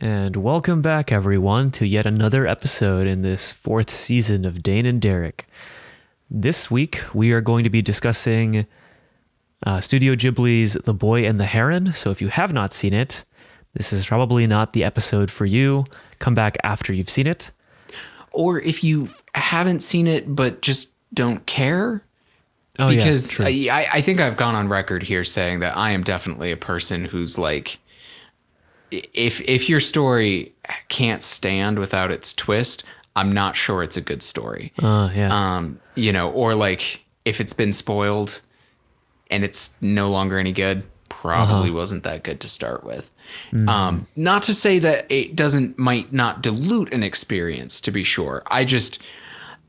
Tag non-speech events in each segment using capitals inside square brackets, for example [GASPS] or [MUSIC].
And welcome back, everyone, to yet another episode in this fourth season of Dane and Derek. This week, we are going to be discussing uh, Studio Ghibli's The Boy and the Heron. So if you have not seen it, this is probably not the episode for you. Come back after you've seen it. Or if you haven't seen it but just don't care, Oh, yeah, because true. I, I think I've gone on record here saying that I am definitely a person who's like, if if your story can't stand without its twist, I'm not sure it's a good story. Uh, yeah. Um, you know, or like if it's been spoiled and it's no longer any good, probably wasn't that good to start with. Um, not to say that it doesn't might not dilute an experience to be sure. I just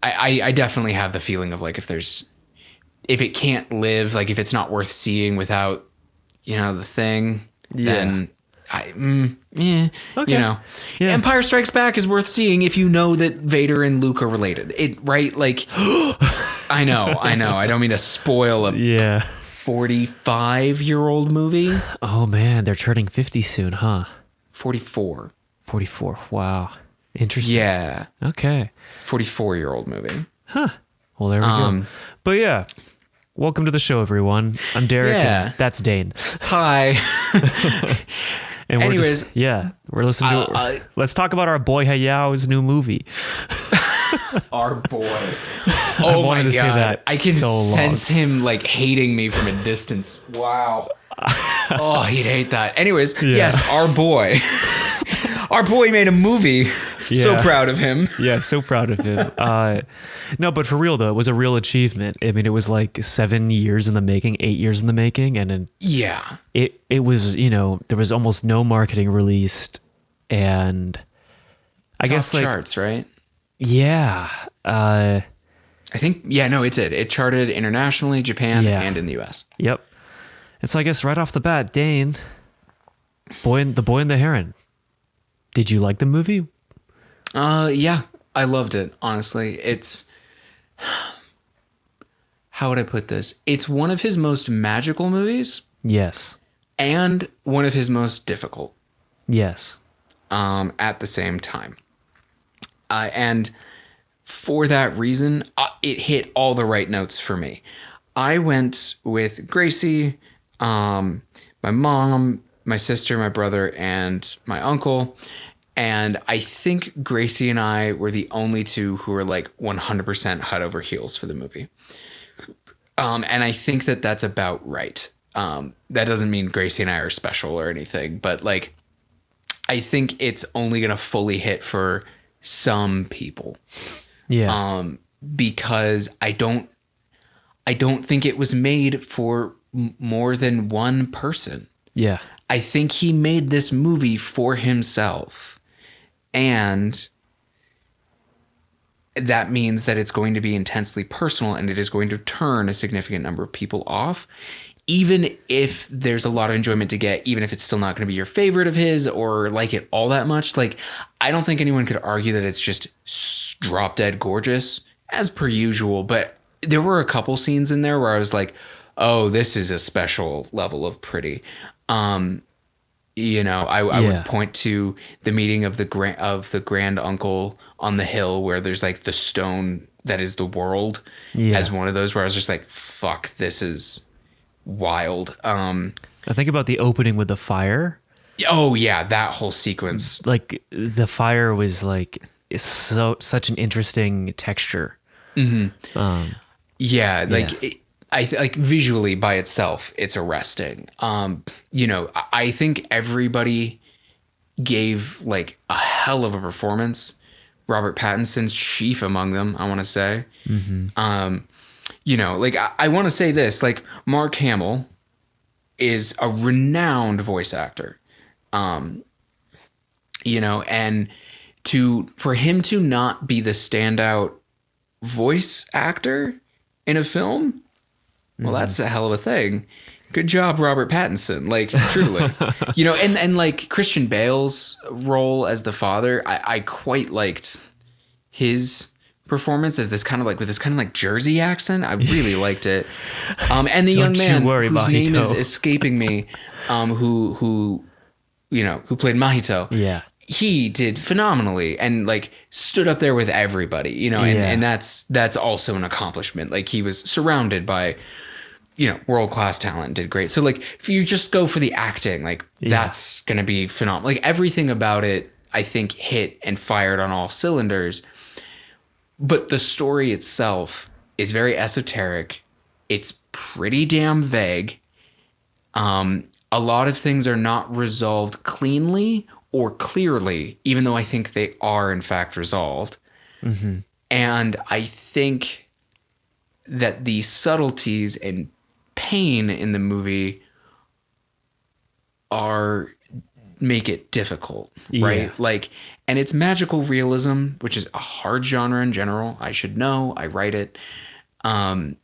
I, I, I definitely have the feeling of like if there's if it can't live, like if it's not worth seeing without, you know, the thing, then I mm, eh, Okay. you know. Yeah. Empire Strikes Back is worth seeing if you know that Vader and Luke are related. It right like [GASPS] I know, I know. I don't mean to spoil a yeah. 45 year old movie. Oh, man, they're turning 50 soon, huh? 44. 44. Wow. Interesting. Yeah. Okay. 44 year old movie. Huh. Well, there we Um, go. But yeah, welcome to the show, everyone. I'm Derek, Yeah. and that's Dane. Hi. [LAUGHS] [LAUGHS] And we're Anyways, just, yeah, we're listening to. uh, uh, let's talk about our boy Hayao's new movie. [LAUGHS] Our boy. [LAUGHS] Oh wanted my to say god. that I can so long. sense him like hating me from a distance. Wow. [LAUGHS] oh, he'd hate that. Anyways, yes, our boy. Our boy made a movie. So proud of him. Yeah, so proud of him. [LAUGHS] uh, no, but for real though, it was a real achievement. I mean, it was like seven years in the making, eight years in the making, and then Yeah. it it was you know there was almost no marketing released, and I Top guess like charts, right? yeah, uh, I think yeah, no, it did. It charted internationally, Japan, Yeah. and in the US. Yep. And so I guess right off the bat, Dane, boy, the boy and the heron. Did you like the movie? Uh yeah, I loved it, honestly. It's [SIGHS] how would I put this? It's one of his most magical movies Yes. and one of his most difficult. Yes. um, at the same time. Uh, and for that reason, uh, it hit all the right notes for me. I went with Gracie, um, my mom, my sister, my brother, and my uncle. And I think Gracie and I were the only two who were like 100% head over heels for the movie. Um, and I think that that's about right. Um, that doesn't mean Gracie and I are special or anything, but like, I think it's only going to fully hit for some people Yeah. um, because I don't I don't think it was made for m- more than one person. Yeah. I think he made this movie for himself. And that means that it's going to be intensely personal and it is going to turn a significant number of people off. Even if there's a lot of enjoyment to get, even if it's still not going to be your favorite of his or like it all that much, like I don't think anyone could argue that it's just drop dead gorgeous as per usual. But there were a couple scenes in there where I was like, oh, this is a special level of pretty. Um, you know, I, I Yeah. would point to the meeting of the grand of the grand uncle on the hill where there's like the stone that is the world Yeah. as one of those where I was just like, fuck, this is wild. Um, I think about the opening with the fire. oh yeah, that whole sequence. Like the fire was like so such an interesting texture. Yeah, like Yeah. It, I th- like visually by itself, it's arresting. Um, you know, I- I think everybody gave like a hell of a performance. Robert Pattinson's chief among them, I want to say. Um, you know, like I, I want to say this, like Mark Hamill is a renowned voice actor. Um, you know, and to for him to not be the standout voice actor in a film, well, that's a hell of a thing. Good job, Robert Pattinson. Like truly, [LAUGHS] you know, and and like Christian Bale's role as the father, I, I quite liked his performance as this kind of like with this kind of like Jersey accent. I really [LAUGHS] liked it. Um, and the young Don't you man worry, whose name is escaping me, um, who who you know who played Mahito Yeah. he did phenomenally and like stood up there with everybody, you know, and, Yeah. and that's that's also an accomplishment. Like he was surrounded by you know, world class talent, did great. So like if you just go for the acting, like that's gonna be phenomenal. Like everything about it, I think hit and fired on all cylinders. But the story itself is very esoteric. It's pretty damn vague. Um, a lot of things are not resolved cleanly or clearly, even though I think they are in fact resolved. And I think that the subtleties and pain in the movie are make it difficult, right? Yeah. Like, and it's magical realism, which is a hard genre in general. I should know. I write it. Um,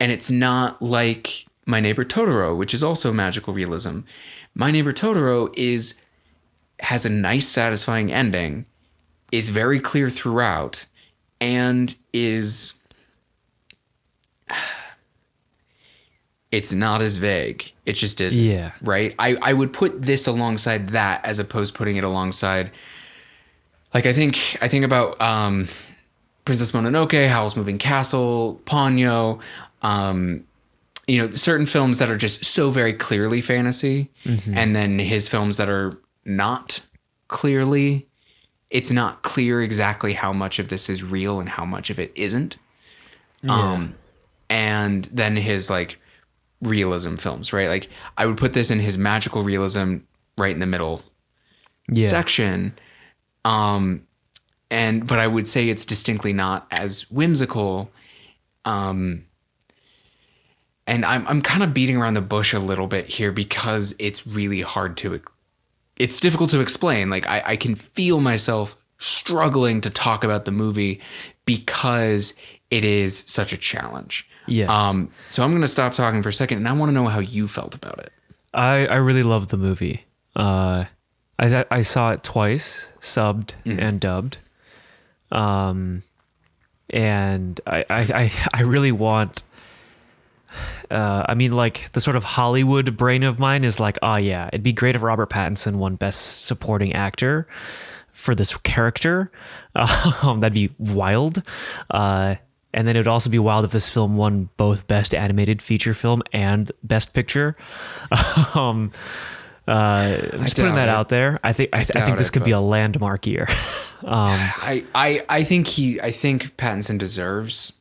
and it's not like My Neighbor Totoro, which is also magical realism. My Neighbor Totoro is has a nice, satisfying ending, is very clear throughout, and is it's not as vague. It just isn't. Yeah. Right? I, I would put this alongside that as opposed to putting it alongside like I think I think about um Princess Mononoke, Howl's Moving Castle, Ponyo, um, you know, certain films that are just so very clearly fantasy, and then his films that are not clearly, it's not clear exactly how much of this is real and how much of it isn't. Um, and then his like realism films, right? Like I would put this in his magical realism right in the middle Yeah. section. Um, and but I would say it's distinctly not as whimsical. Um, and I'm I'm kind of beating around the bush a little bit here because it's really hard to. It's difficult to explain. Like I, I can feel myself struggling to talk about the movie because it is such a challenge. Yes. Um. So I'm gonna stop talking for a second, and I want to know how you felt about it. I, I really loved the movie. Uh, I I saw it twice, subbed and dubbed. Um, and I I, I, I really want. Uh, I mean, like the sort of Hollywood brain of mine is like, oh yeah, it'd be great if Robert Pattinson won Best Supporting Actor for this character. [LAUGHS] Um, that'd be wild. Uh, and then it would also be wild if this film won both Best Animated Feature Film and Best Picture. [LAUGHS] um, uh, I'm just putting that it. out there. I think I, I doubt think this it, could be a landmark year. [LAUGHS] um, I, I I think he I think Pattinson deserves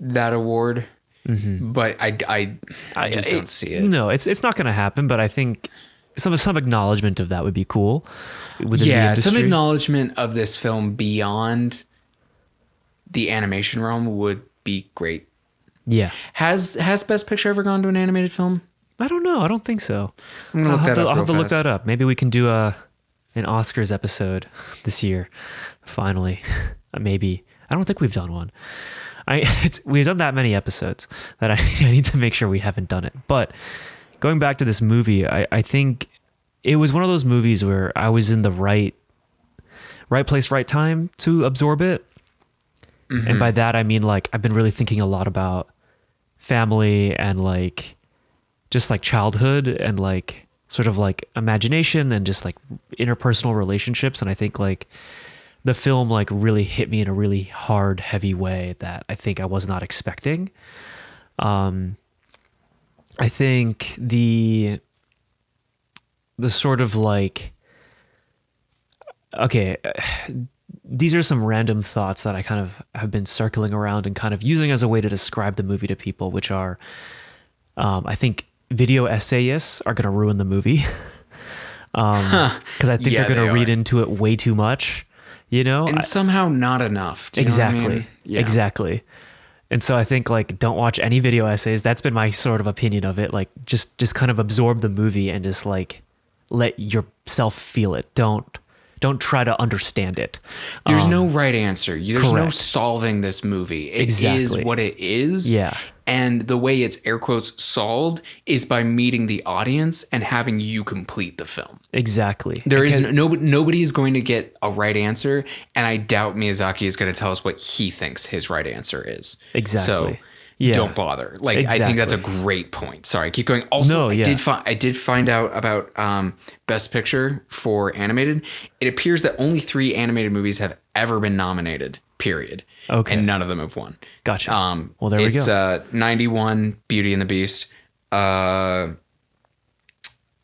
that award, but I, I I just it- don't see it. No, it's it's not going to happen. But I think some some acknowledgement of that would be cool. Yeah, some acknowledgement of this film beyond the animation realm would be great. Yeah, Has has Best Picture ever gone to an animated film? I don't know. I don't think so. I'm gonna I'll look have that to, up I'll have to look that up. Maybe we can do a an Oscars episode [LAUGHS] this year. Finally, [LAUGHS] uh, maybe. I don't think we've done one. I [LAUGHS] it's we've done that many episodes that I, I need to make sure we haven't done it. But going back to this movie, I, I think it was one of those movies where I was in the right right place, right time to absorb it. And by that I mean like I've been really thinking a lot about family and like just like childhood and like sort of like imagination and just like interpersonal relationships and I think like the film like really hit me in a really hard heavy way that I think I was not expecting. Um I think the the sort of like okay [SIGHS] these are some random thoughts that I kind of have been circling around and kind of using as a way to describe the movie to people, which are, um, I think video essayists are going to ruin the movie. [LAUGHS] um, cause I think Yeah, they're going they to read are. into it way too much, you know? And I- somehow not enough. Do you know what I exactly. mean? Yeah. Exactly. And so I think like don't watch any video essays. That's been my sort of opinion of it. Like just just kind of absorb the movie and just like let yourself feel it. Don't don't try to understand it. There's no um, right answer. There's no solving this movie. It is Exactly. what it is. Yeah. And the way it's air quotes solved is by meeting the audience and having you complete the film. Exactly. There is Because- no nobody is going to get a right answer, and I doubt Miyazaki is going to tell us what he thinks his right answer is. Exactly. So, Yeah. don't bother. Like I think that's a great point. Sorry, keep going. Also, No, I did find I did find out about um, Best Picture for animated. It appears that only three animated movies have ever been nominated. Period. Okay. and none of them have won. Gotcha. Um, Well, there we it's, go. uh, 91, Beauty and the Beast, uh,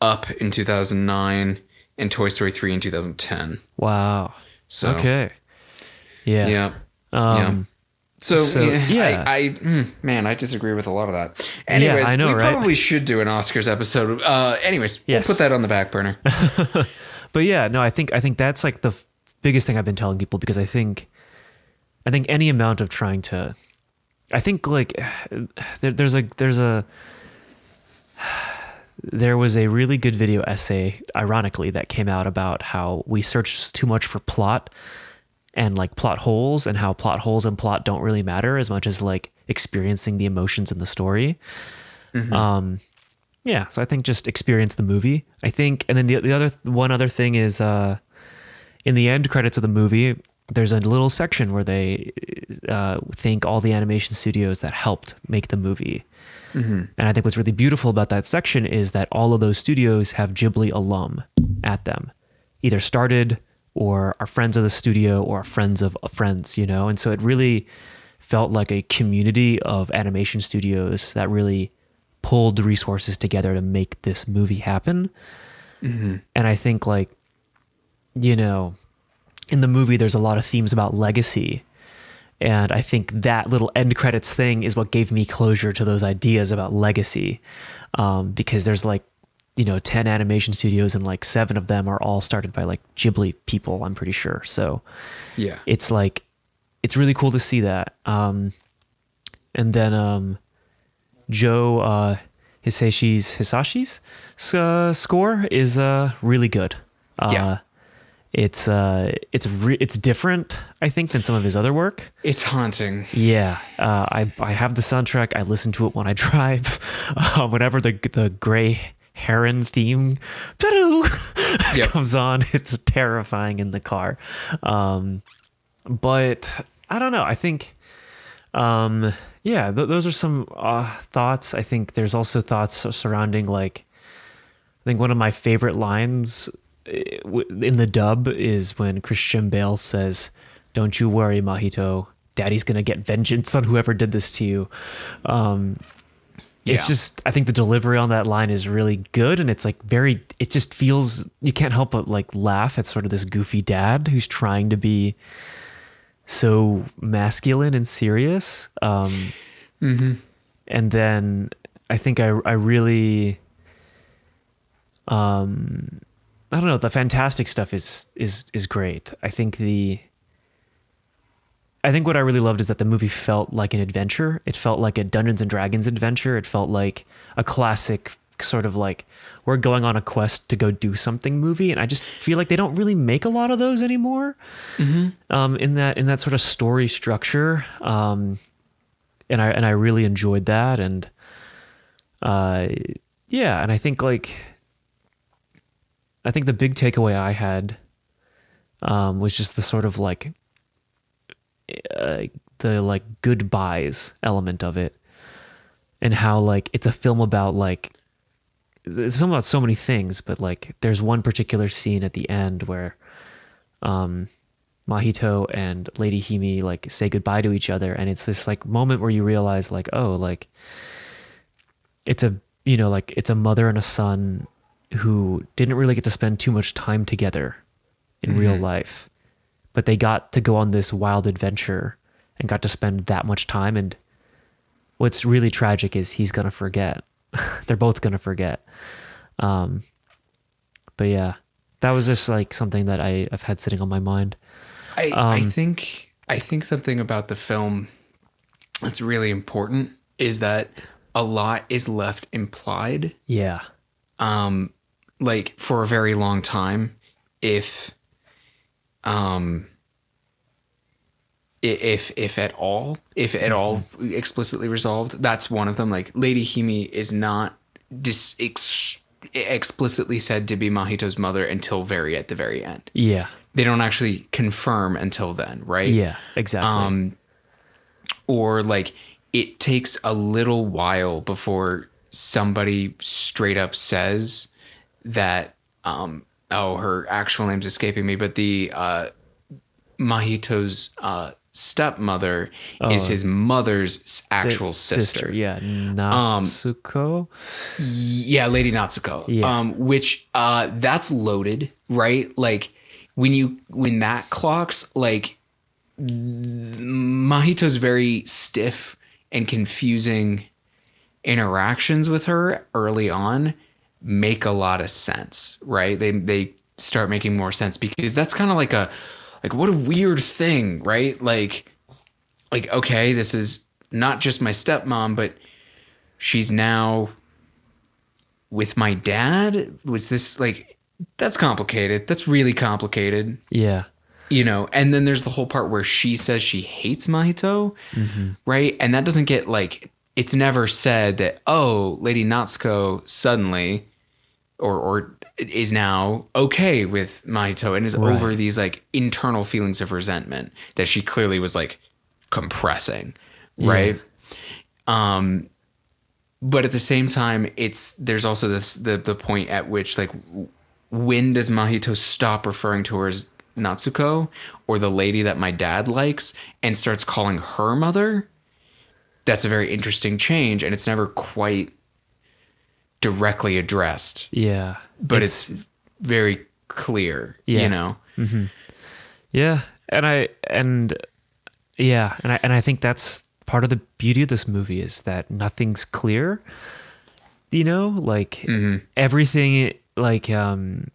Up in 2009, and Toy Story 3 in 2010. wow. So, Okay. Yeah. yeah. Um, yeah. So, so, yeah, yeah. I, I hmm, man, I disagree with a lot of that. Anyways, I know, we right? probably should do an Oscars episode. Uh, anyways, Yes. we'll put that on the back burner. [LAUGHS] but yeah, no, I think I think that's like the biggest thing I've been telling people because I think I think any amount of trying to I think like [SIGHS] there, there's a there's a [SIGHS] there was a really good video essay ironically that came out about how we search too much for plot and like plot holes and how plot holes and plot don't really matter as much as like experiencing the emotions in the story. Um yeah so i think just experience the movie. I think and then the, the other one other thing is uh in the end credits of the movie there's a little section where they uh, thank all the animation studios that helped make the movie. And i think what's really beautiful about that section is that all of those studios have ghibli alum at them. Either started or are friends of the studio or friends of friends you know? And so it really felt like a community of animation studios that really pulled resources together to make this movie happen. And i think like you know in the movie there's a lot of themes about legacy. And i think that little end credits thing is what gave me closure to those ideas about legacy um, because there's like you know 10 animation studios and like seven of them are all started by like ghibli people i'm pretty sure so Yeah. it's like it's really cool to see that um and then um joe uh hisaishi's hisaishi's uh, score is uh really good uh Yeah. it's uh it's re- it's different i think than some of his other work It's haunting. yeah, uh, I I have the soundtrack. I listen to it when I [LAUGHS] drive. [LAUGHS] Uh, whenever the the gray heron theme [LAUGHS] Yep. comes on, [LAUGHS] it's terrifying in the car. Um, but I don't know. I think, um, yeah, th- those are some uh, thoughts. I think there's also thoughts surrounding like, I think one of my favorite lines eh, in the dub is when Christian Bale says, "Don't you worry, Mahito. Daddy's gonna get vengeance on whoever did this to you." Um, it's Yeah. just I think the delivery on that line is really good, and it's like very. It just feels you can't help but like laugh at sort of this goofy dad who's trying to be so masculine and serious. Um, And then I think I I really um I don't know the fantastic stuff is is is great. I think the I think what I really loved is that the movie felt like an adventure. It felt like a Dungeons and Dragons adventure. It felt like a classic sort of like we're going on a quest to go do something movie, and I just feel like they don't really make a lot of those anymore. Um, in that in that sort of story structure, um, and I and I really enjoyed that, and uh, yeah, and I think like I think the big takeaway I had um, was just the sort of like uh, the like goodbyes element of it and how like it's a film about like it's a film about so many things but like there's one particular scene at the end where um Mahito and Lady Himi like say goodbye to each other and it's this like moment where you realize like oh like it's a you know like it's a mother and a son who didn't really get to spend too much time together in real life but they got to go on this wild adventure and got to spend that much time. And what's really tragic is he's gonna forget. [LAUGHS] They're both gonna forget. Um but yeah that was just like something that I, i've had sitting on my mind. I, I Um, think I think something about the film that's really important is that a lot is left implied. Yeah. Um like for a very long time if um if if at all if at all explicitly resolved that's one of them. Like lady himi is not dis- ex- explicitly said to be mahito's mother until very at the very end. Yeah. They don't actually confirm until then right? Yeah exactly. Um or like it takes a little while before somebody straight up says that um oh her actual name's escaping me but the uh mahito's uh stepmother is his mother's actual Sis- sister. Yeah, Natsuko. Yeah, Lady Natsuko. Yeah. Um, which uh that's loaded, right? Like when you when that clocks, like Mahito's very stiff and confusing interactions with her early on make a lot of sense, right? They they start making more sense because that's kind of like a like what a weird thing, right? Like like okay, this is not just my stepmom, but she's now with my dad. Was this like that's complicated? That's really complicated yeah, you know and then there's the whole part where she says she hates mahito mm-hmm. right and that doesn't get like it's never said that oh lady natsuko suddenly or or is now okay with mahito and is Right. over these like internal feelings of resentment that she clearly was like compressing right? Um but at the same time it's there's also this the the point at which like when does mahito stop referring to her as natsuko or the lady that my dad likes and starts calling her mother that's a very interesting change and it's never quite directly addressed yeah. but it's, very clear Yeah. you know Yeah, and I and yeah, and I and I think that's part of the beauty of this movie is that nothing's clear. You know, like everything like um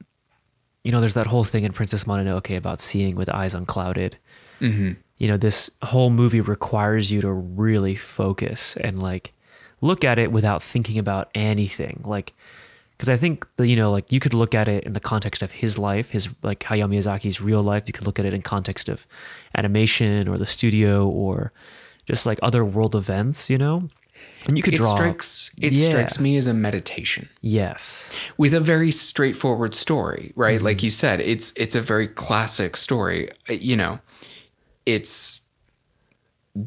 you know, there's that whole thing in Princess Mononoke about seeing with eyes unclouded. Mm-hmm. You know, this whole movie requires you to really focus and like look at it without thinking about anything. Like, because I think the, you know, like you could look at it in the context of his life, his like Hayao Miyazaki's real life. You could look at it in context of animation or the studio or just like other world events. You know, and you could it draw. strikes it Yeah. strikes me as a meditation Yes. with a very straightforward story, right? Mm-hmm. Like you said, it's it's a very classic story. You know, it's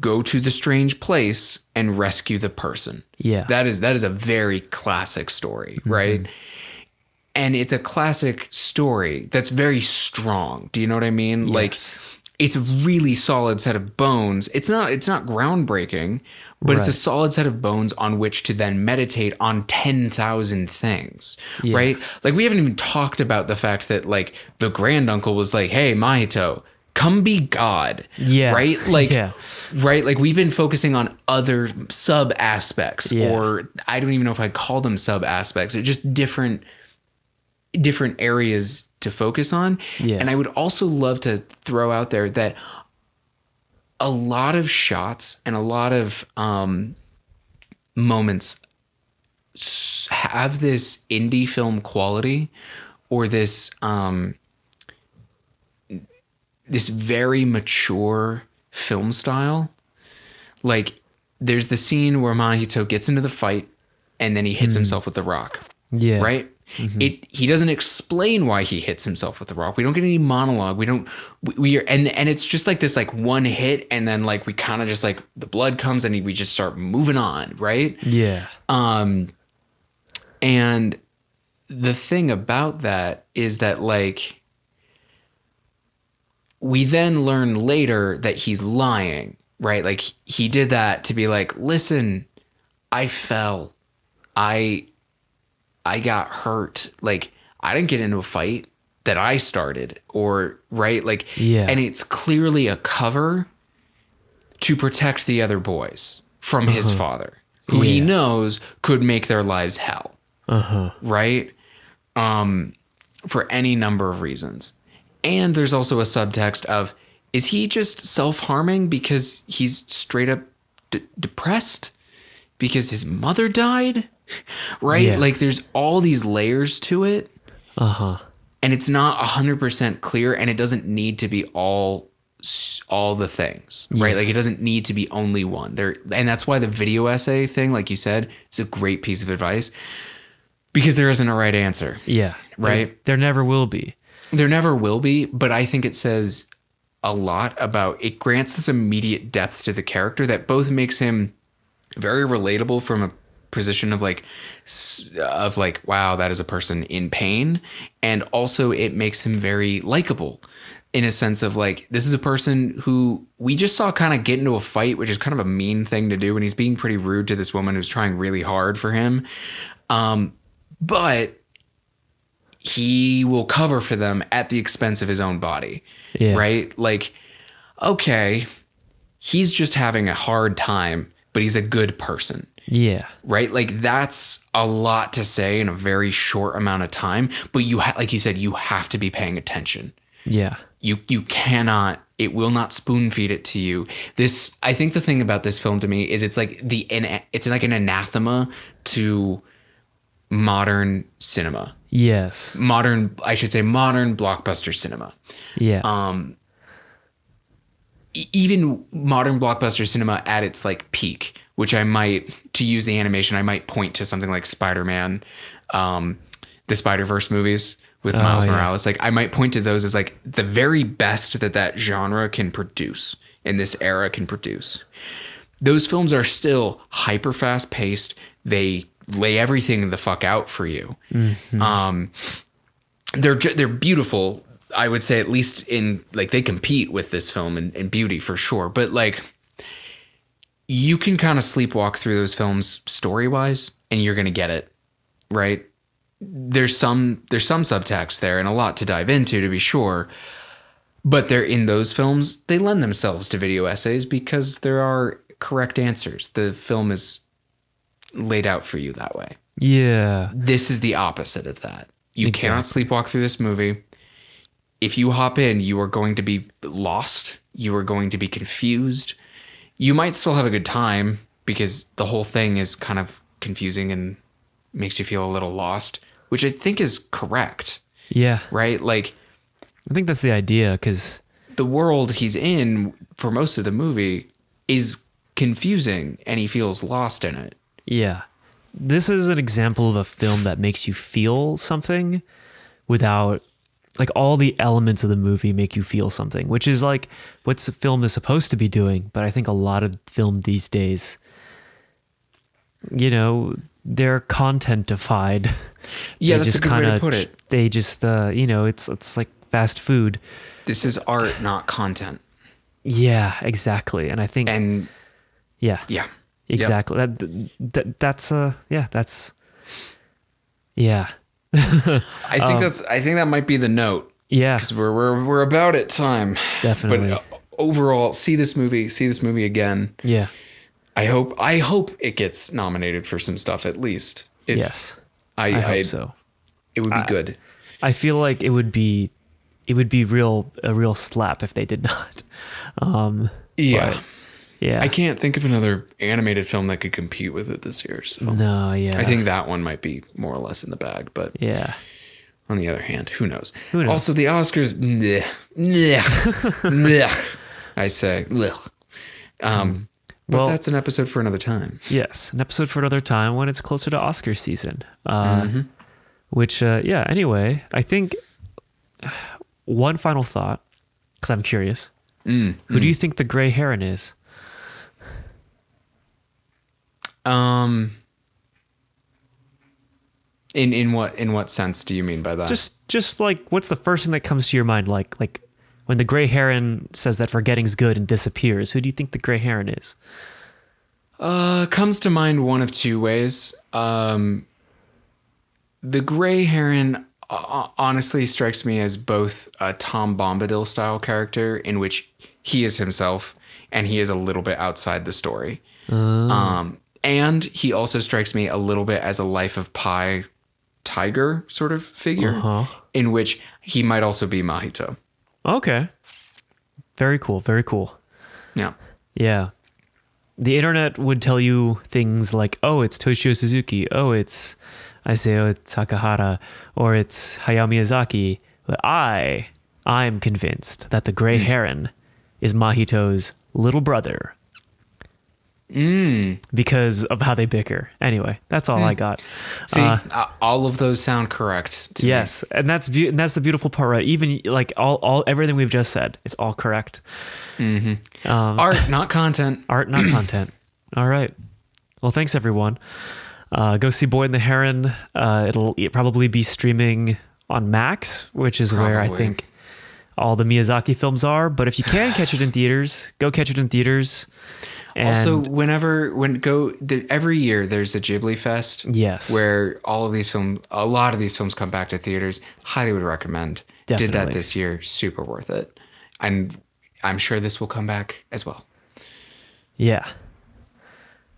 go to the strange place and rescue the person. Yeah. That is that is a very classic story, mm-hmm. right? And it's a classic story that's very strong. Do you know what I mean? Like it's a really solid set of bones. It's not it's not groundbreaking, but it's a solid set of bones on which to then meditate on 10,000 things, Yeah. right? Like we haven't even talked about the fact that like the granduncle was like, "Hey, Mahito, come be God." Yeah. Right? [LAUGHS] Like Yeah. right? Like we've been focusing on other sub aspects Yeah. or I don't even know if I'd call them sub aspects. They're just different different areas to focus on. Yeah. And I would also love to throw out there that a lot of shots and a lot of um, moments have this indie film quality or this um, this very mature film style. Like there's the scene where Mahito gets into the fight and then he hits himself with the rock Yeah. right? It he doesn't explain why he hits himself with the rock. We don't get any monologue. We don't we, we are and and it's just like this like one hit and then like we kind of just like the blood comes and we just start moving on, right? Yeah. Um and the thing about that is that like we then learn later that he's lying, right? Like he did that to be like, "Listen, I fell. I I got hurt. Like I didn't get into a fight that I started or right like Yeah. and it's clearly a cover to protect the other boys from his father who he Uh-huh. Knows could make their lives hell Uh huh. right? Um, for any number of reasons. And there's also a subtext of is he just self harming because he's straight up d- depressed because his mother died? Right? Yeah. Like there's all these layers to it Uh huh. and it's not 100% clear and it doesn't need to be all all the things right like it doesn't need to be only one there and that's why the video essay thing like you said is a great piece of advice because there isn't a right answer Yeah. Right. There, there never will be. There never will be but i think it says a lot about it grants this immediate depth to the character that both makes him very relatable from a position of like of like wow that is a person in pain. And also it makes him very likable in a sense of like this is a person who we just saw kind of get into a fight which is kind of a mean thing to do. And he's being pretty rude to this woman who's trying really hard for him. Um but he will cover for them at the expense of his own body Yeah. right like okay he's just having a hard time but he's a good person Yeah. right? Like that's a lot to say in a very short amount of time. But you, ha- like you said, you have to be paying attention. Yeah. You you cannot. It will not spoon feed it to you. This, I think, the thing about this film to me is it's like the it's like an anathema to modern cinema, Yes. modern, I should say, modern blockbuster cinema. Yeah. Um, even modern blockbuster cinema at its like peak, which I might to use the animation, I might point to something like Spider Man, um, the Spider Verse movies with Miles yeah. Morales. Like I might point to those as like the very best that that genre can produce and this era can produce. Those films are still hyper fast paced. They lay everything the fuck out for you. Um, they're they're beautiful. I would say at least in like they compete with this film in, in beauty for sure. But like you can kind of sleepwalk through those films story wise, and you're gonna get it right. There's some there's some subtext there and a lot to dive into to be sure. But they're in those films, they lend themselves to video essays because there are correct answers. The film is laid out for you that way yeah. this is the opposite of that. You Exactly. cannot sleepwalk through this movie. If you hop in, you are going to be lost. You are going to be confused. You might still have a good time because the whole thing is kind of confusing and makes you feel a little lost, which I think is correct, Yeah. right? Like I think that's the idea because the world he's in for most of the movie is confusing and he feels lost in it. Yeah. This is an example of a film that makes you feel something without like all the elements of the movie make you feel something, which is like what the film is supposed to be doing. But I think a lot of film these days, you know, they're contentified. [LAUGHS] Yeah, They that's a good way to put it. They just, uh, you know, it's it's like fast food. This is art, not content. Yeah, exactly. And I think, And yeah, yeah. Yep. exactly. That, that that's uh, yeah, that's yeah, [LAUGHS] I think that's I think that might be the note yeah, because we're, we're we're about at time. definitely. But uh, overall, see this movie, see this movie again. yeah. I hope I hope it gets nominated for some stuff at least. If Yes, I, I I, hope so. It would be good. I feel like it would be, it would be real a real slap if they did not. [LAUGHS] Um, Yeah, but, yeah. I can't think of another animated film that could compete with it this year. So no, yeah. I think that one might be more or less in the bag. But yeah, on the other hand, who knows? Who knows? Also, the Oscars, bleh, bleh, bleh, [LAUGHS] I say, bleh. Um, but Well- that's an episode for another time. yes. An episode for another time when it's closer to Oscar season. Uh, Which, uh, yeah. Anyway, I think [SIGHS] one final thought, because I'm curious. Mm, Who do you think the gray heron is? Um, in in what in what sense do you mean by that? Just, just like, what's the first thing that comes to your mind? Like, like when the gray heron says that forgetting's good and disappears. Who do you think the gray heron is? uh, comes to mind one of two ways. Um, the gray heron uh, honestly strikes me as both a Tom Bombadil style character in which he is himself and he is a little bit outside the story. Um, and he also strikes me a little bit as a Life of Pi tiger sort of figure Uh-huh. in which he might also be Mahito. Okay. Very cool. Very cool. Yeah. Yeah. The internet would tell you things like, oh, it's Toshio Suzuki. Oh, it's Isao Takahata. Or it's Hayao Miyazaki. But I, I'm convinced that the gray heron is Mahito's little brother. Mm. Because of how they bicker. Anyway, that's all I got. See, Uh, all of those sound correct. To me. yes, and that's beau- and that's the beautiful part, right? Even like all, all everything we've just said, it's all correct. Um, Art, not content. [COUGHS] art, not [CLEARS THROAT] content. All right. Well, thanks everyone. Uh, go see Boy and the Heron. Uh, it'll probably be streaming on Max, which is where I think all the Miyazaki films are. But if you can catch it in theaters, go catch it in theaters. And also, whenever when go the, every year there's a Ghibli Fest. Yes. where all of these films, a lot of these films come back to theaters. Highly would recommend. Did that this year. Super worth it. And I'm sure this will come back as well. yeah,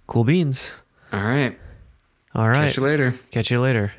cool beans. All right. All right, Catch you later. Catch you later.